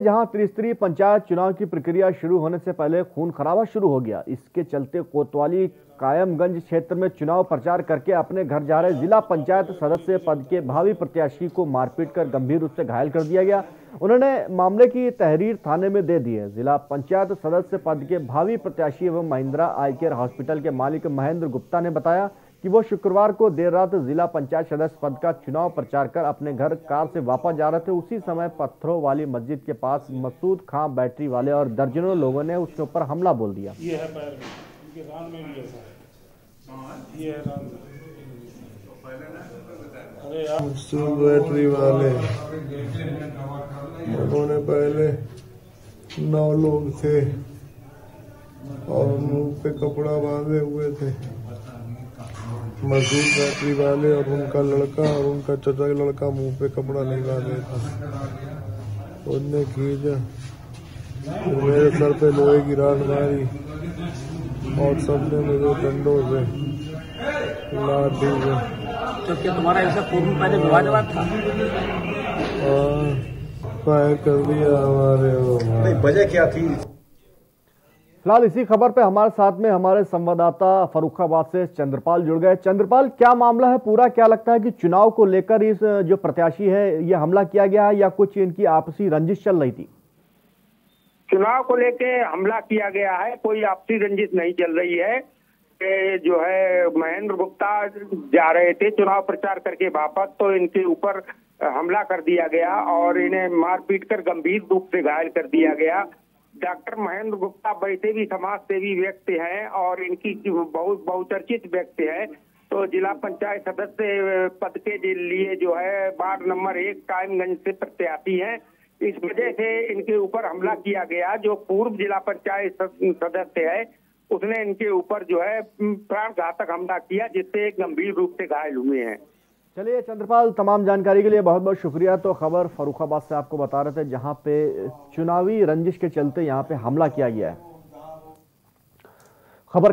जहाँ त्रिस्तरीय पंचायत चुनाव की प्रक्रिया शुरू होने से पहले खून खराबा शुरू हो गया। इसके चलते कोतवाली, कायमगंज क्षेत्र में चुनाव प्रचार करके अपने घर जा रहे जिला पंचायत सदस्य पद के भावी प्रत्याशी को मारपीट कर गंभीर रूप से घायल कर दिया गया। उन्होंने मामले की तहरीर थाने में दे दी है। जिला पंचायत सदस्य पद के भावी प्रत्याशी एवं महिंद्रा आई केयर हॉस्पिटल के मालिक महेंद्र गुप्ता ने बताया कि वो शुक्रवार को देर रात जिला पंचायत सदस्य पद का चुनाव प्रचार कर अपने घर कार से वापस जा रहे थे। उसी समय पत्थरों वाली मस्जिद के पास मसूद खां बैटरी वाले और दर्जनों लोगों ने उसके ऊपर हमला बोल दिया। ये है पैर में। इनके रान में भी ये है बैटरी वाले। उन्होंने पहले नौ लोग थे और मुँह पे कपड़ा बांधे हुए थे। मसूद बैटरी वाले और उनका लड़का और उनका चचा का लड़का मुँह पे कपड़ा नहीं बांधे था। उनने खींचा। फिर मेरे सर पे लोहे की राड मारी और सबने मुझे डंडों से लाठी से तो क्या तुम्हारा ऐसा पूर्व पहले विवाद था? और फायर कर दिया हमारे वो। वजह क्या थी? फ़िलहाल इसी खबर पे हमारे साथ में हमारे संवाददाता फरुखाबाद से चंद्रपाल जुड़ गए। चंद्रपाल, क्या मामला है? पूरा क्या लगता है कि चुनाव को लेकर इस, जो प्रत्याशी है, ये हमला किया गया है या कुछ इनकी आपसी रंजिश चल रही थी? चुनाव को लेके हमला किया गया है, कोई आपसी रंजिश नहीं चल रही है। कि जो है, महेंद्र गुप्ता जा रहे थे चुनाव प्रचार करके वापस तो इनके ऊपर हमला कर दिया गया और इन्हें मारपीट कर गंभीर रूप से घायल कर दिया गया। डॉक्टर महेंद्र गुप्ता वैसे भी समाज सेवी व्यक्ति हैं और इनकी बहुत बहुचर्चित व्यक्ति है। तो जिला पंचायत सदस्य पद के लिए जो है, वार्ड नंबर एक कायमगंज से प्रत्याशी हैं। इस वजह से इनके ऊपर हमला किया गया। जो पूर्व जिला पंचायत सदस्य है, उसने इनके ऊपर जो है प्राण घातक हमला किया, जिससे गंभीर रूप से घायल हुए हैं। चलिए चंद्रपाल, तमाम जानकारी के लिए बहुत बहुत शुक्रिया। तो खबर फरुखाबाद से आपको बता रहे थे, जहाँ पे चुनावी रंजिश के चलते यहाँ पे हमला किया गया है। खबर